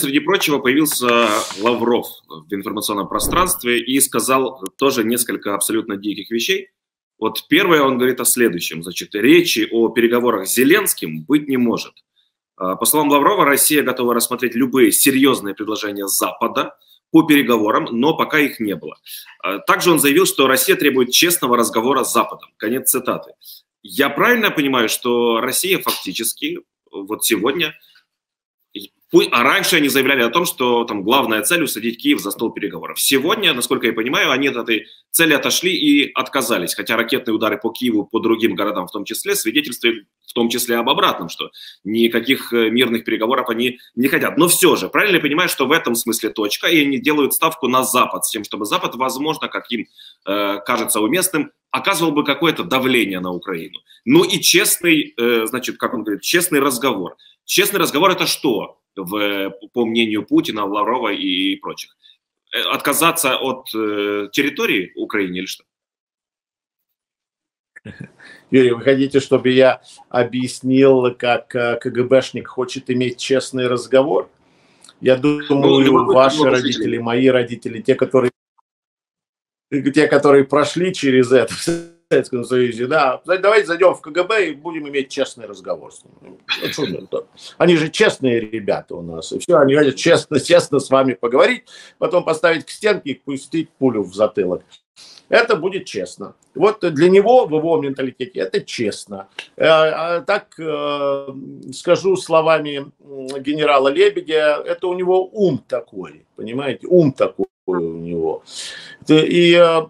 среди прочего, появился Лавров в информационном пространстве и сказал тоже несколько абсолютно диких вещей. Вот первое, он говорит о следующем. Значит, речи о переговорах с Зеленским быть не может. А, по словам Лаврова, Россия готова рассмотреть любые серьезные предложения Запада по переговорам, но пока их не было. А, также он заявил, что Россия требует честного разговора с Западом. Конец цитаты. Я правильно понимаю, что Россия фактически вот сегодня а раньше они заявляли о том, что там главная цель усадить Киев за стол переговоров. Сегодня, насколько я понимаю, они от этой цели отошли и отказались. Хотя ракетные удары по Киеву, по другим городам в том числе, свидетельствуют в том числе об обратном, что никаких э, мирных переговоров они не хотят. Но все же, правильно я понимаю, что в этом смысле точка, и они делают ставку на Запад, с тем, чтобы Запад, возможно, как им э, кажется уместным, оказывал бы какое-то давление на Украину. Ну и честный, э, значит, как он говорит, честный разговор. Честный разговор – это что? В, по мнению Путина, Лаврова и прочих. Э, отказаться от э, территории Украины или что? Юрий, вы хотите, чтобы я объяснил, как э, КГБшник хочет иметь честный разговор? Я думаю, ну, ваши родители, мои родители, те, которые, те, которые прошли через это, Советском Союзе, да, давайте зайдем в КГБ и будем иметь честный разговор с ними. Они же честные ребята у нас, и все, они хотят честно, честно с вами поговорить, потом поставить к стенке и пустить пулю в затылок. Это будет честно. Вот для него, в его менталитете, это честно. Э, а так э, скажу словами генерала Лебедя, это у него ум такой, понимаете, ум такой у него. И э,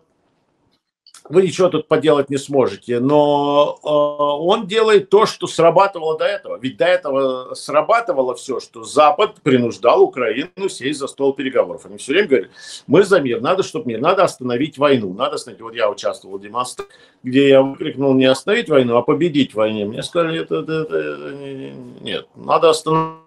вы ничего тут поделать не сможете. Но э, он делает то, что срабатывало до этого. Ведь до этого срабатывало все, что Запад принуждал Украину сесть за стол переговоров. Они все время говорят, мы за мир, надо, чтобы мир, надо остановить войну. Надо остановить. Вот я участвовал в демонстрации, где я выкрикнул не остановить войну, а победить войне. Мне сказали, это, это, это, нет, надо остановить.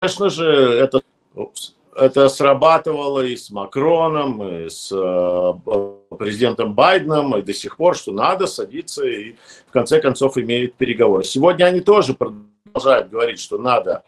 Конечно же, это... Упс это срабатывало и с Макроном, и с э, президентом Байденом, и до сих пор, что надо садиться и в конце концов имеют переговоры. Сегодня они тоже продолжают говорить, что надо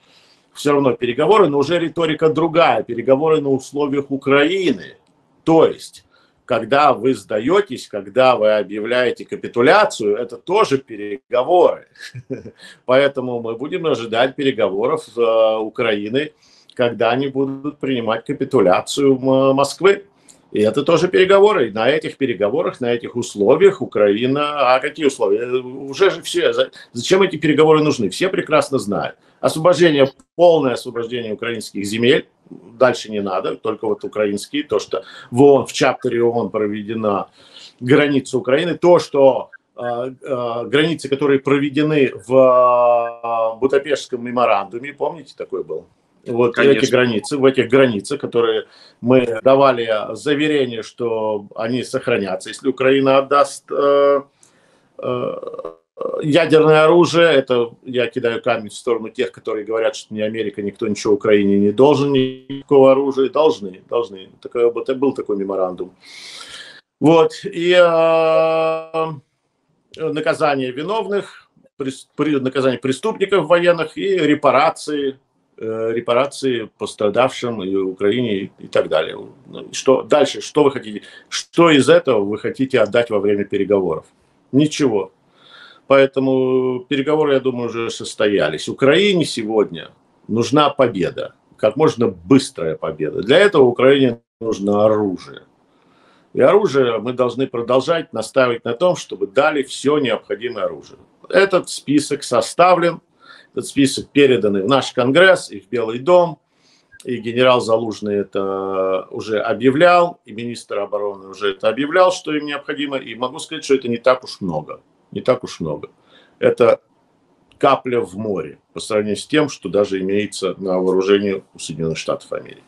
все равно переговоры, но уже риторика другая, переговоры на условиях Украины. То есть, когда вы сдаетесь, когда вы объявляете капитуляцию, это тоже переговоры. Поэтому мы будем ожидать переговоров э, Украиной когда они будут принимать капитуляцию Москвы. И это тоже переговоры. И на этих переговорах, на этих условиях Украина... А какие условия? Уже же все... Зачем эти переговоры нужны? Все прекрасно знают. Освобождение, полное освобождение украинских земель. Дальше не надо, только вот украинские. То, что в ООН, в чаптере ООН проведена граница Украины. То, что э, э, границы, которые проведены в э, Будапештском меморандуме, помните, такой был? Вот Конечно. эти границы, в этих границах, которые мы давали заверение, что они сохранятся. Если Украина отдаст э, э, ядерное оружие, это я кидаю камень в сторону тех, которые говорят, что ни Америка, никто ничего Украине не должен, никакого оружия, должны, должны. Такой, был такой меморандум. Вот, и э, наказание виновных, при, наказание преступников военных и репарации репарации пострадавшим и Украине и так далее. Что дальше? Что вы хотите? Что из этого вы хотите отдать во время переговоров? Ничего. Поэтому переговоры, я думаю, уже состоялись. Украине сегодня нужна победа, как можно быстрая победа. Для этого Украине нужно оружие. И оружие мы должны продолжать настаивать на том, чтобы дали все необходимое оружие. Этот список составлен, этот список передан в наш Конгресс, и в Белый дом, и генерал Залужный это уже объявлял, и министр обороны уже это объявлял, что им необходимо, и могу сказать, что это не так уж много, не так уж много. Это капля в море по сравнению с тем, что даже имеется на вооружении у Соединенных Штатов Америки.